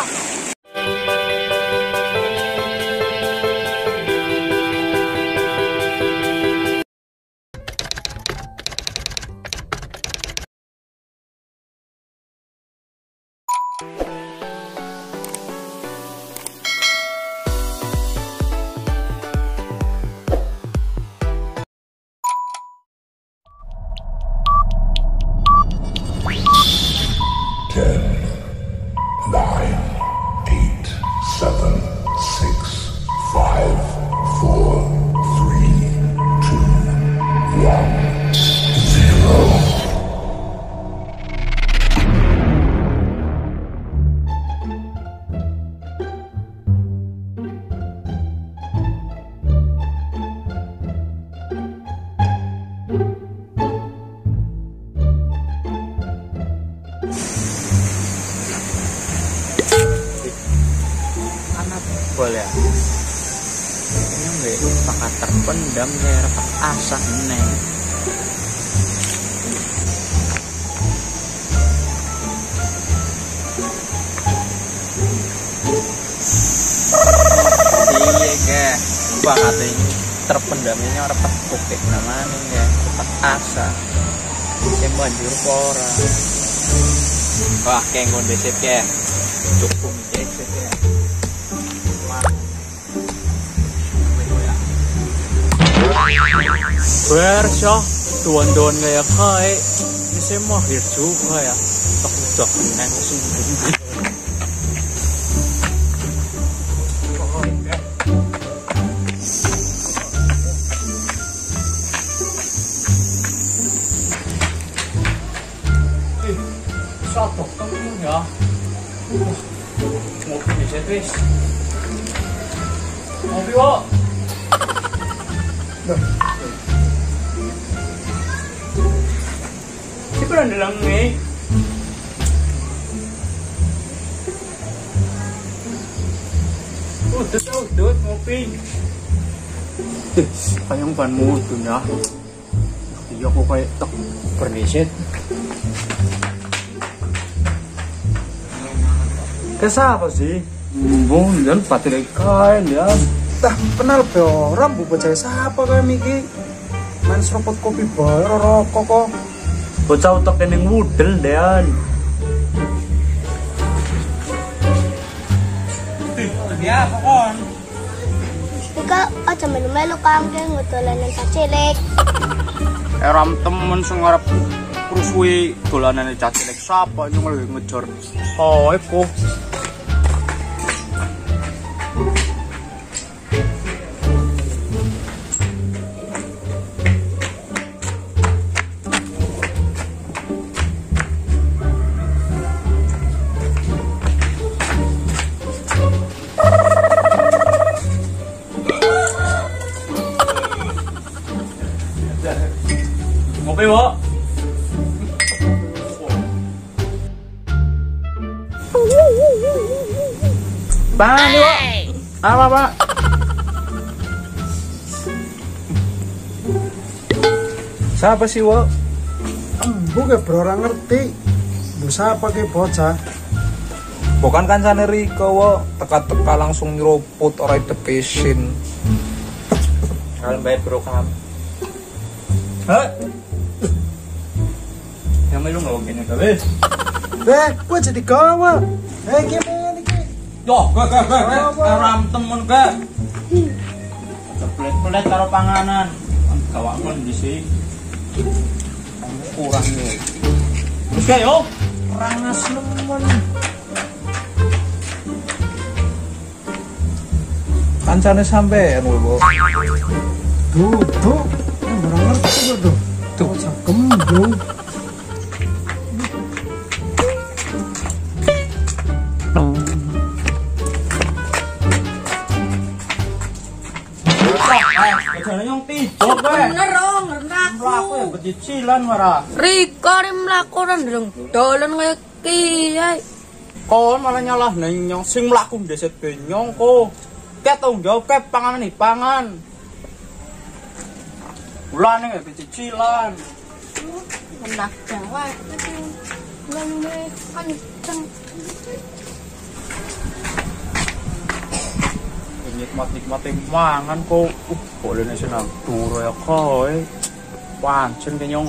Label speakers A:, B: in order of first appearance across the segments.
A: Stop! Nggak pakai terpendam ya repak asah neng. Iya banget ini. Terpendamnya repak kupik namanya ya repak asah. Yang banjur pora wah kayak ngonde sip ya cukup ya sip ya Bersya, tuan-tuan kayak kai, ini saya mahir juga ya. Tak udah neng sungguh. Satu kamu ya. Ngopi di setis. Ngopi kok. Ini kan ada lang nih. Udut, udut, ngopi. Kayang ban mutu ya. Iya kok kayak tak bernisit.
B: Kesapa sih?
A: Bung, dan pati kain ya.
B: Dah kenal be orang bu bocah siapa kayak Miki? Main seruput kopi bae rokok kok.
A: Bocah utak yang wudel dean. Ya, pokon.
C: Ika, aja melu-melu kang keng ngutulan ng kacilik.
A: Eram temen sing ngarep krusui dolanane cacilek sapa ini lagi ngejar. Oh, eko. Wak. Pak, ini, Wak. Apa, Pak?
B: Siapa sih wo? Embu ke bro orang ngerti. Bu siapa ke bocah?
D: Bukan kan sana Riko wo teka-teka langsung nyeruput orang depesin.
A: Kalian bayar bro kam. Hah? Yang melu nggak gini tapi.
B: Eh, gua jadi gawa. Eh, gimana nih?
A: Yo, ke ke ke ke. Aram temen ke. Pelet-pelet karo panganan. Kawakon di sini. Kurang nih. Terus kayak yo. Rangas nemen.
D: Kancane sampean wo.
B: Tuh,
E: Rikarimlaku rendeng dolan kaya kiai.
A: Kon malah nyalah nyong sing mlaku deset benyong ko. Ketong jawab ke pangan iki pangan. Ulane ge becicilan.
E: Menak jawab. Lan me kanceng.
A: Nikmat-nikmate mangan kok uh boleh senang duro ya kowe pancen kenyong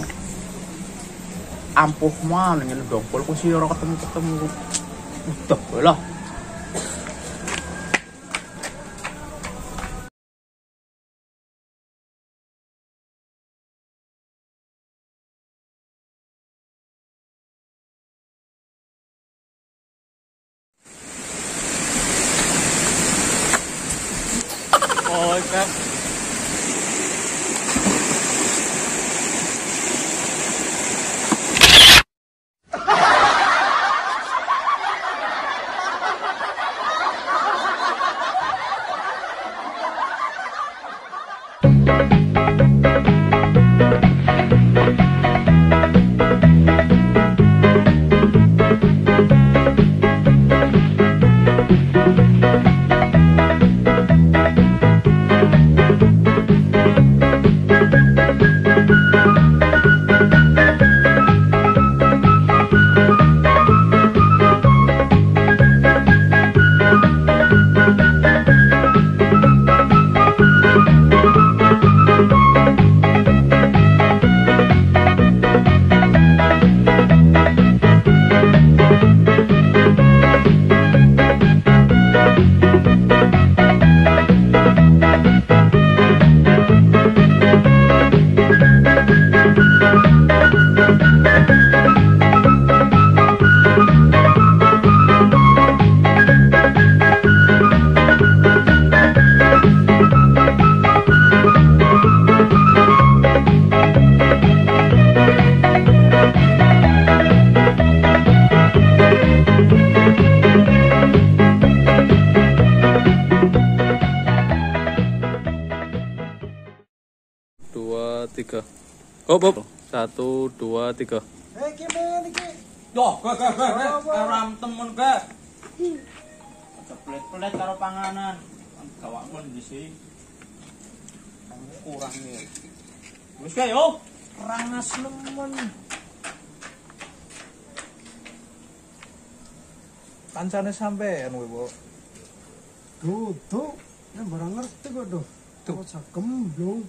A: ampuh man ngene dongkol ku sih ora ketemu-ketemu. Udah kowe lah Oh,
D: tiga hop hop satu dua tiga
B: Eh, gimana iki?
A: Yo, gak gak gak gak ram temen karo panganan. Gawakmu ndi sih? Kamu kurang nih. Wis kae yo. Rangas nemen.
D: kancane sampean kowe bu
B: Duh, duh. Ya barang ngerti kok, duh. Tuh, gemblung.